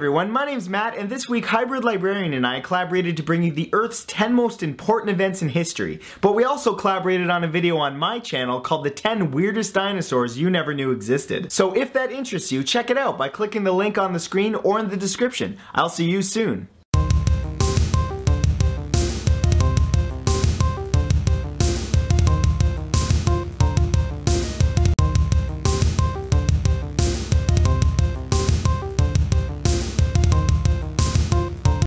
Everyone, my name's Matt, and this week Hybrid Librarian and I collaborated to bring you the Earth's 10 most important events in history. But we also collaborated on a video on my channel called The 10 Weirdest Dinosaurs You Never Knew Existed. So if that interests you, check it out by clicking the link on the screen or in the description. I'll see you soon.